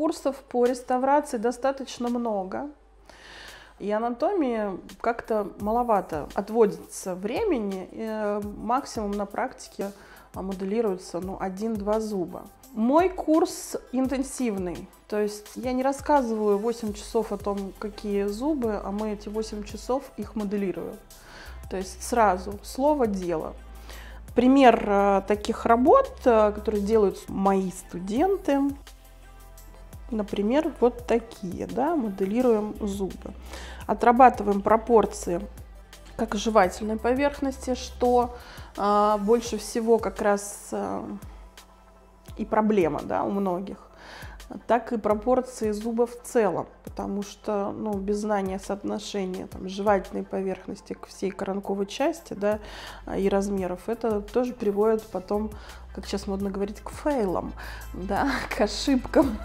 курсов по реставрации достаточно много. И анатомии как-то маловато отводится времени. И э, максимум на практике моделируется ну, один-два зуба. Мой курс интенсивный, то есть я не рассказываю 8 часов о том, какие зубы, а мы эти 8 часов их моделируем. То есть сразу слово дело. Пример э, таких работ, э, которые делают мои студенты, например, вот такие, да, моделируем зубы. Отрабатываем пропорции как жевательной поверхности, что э, больше всего как раз э, и проблема да, у многих, так и пропорции зуба в целом, потому что ну, без знания соотношения там, жевательной поверхности к всей коронковой части да, и размеров, это тоже приводит потом, как сейчас модно говорить, к фейлам, да, к ошибкам.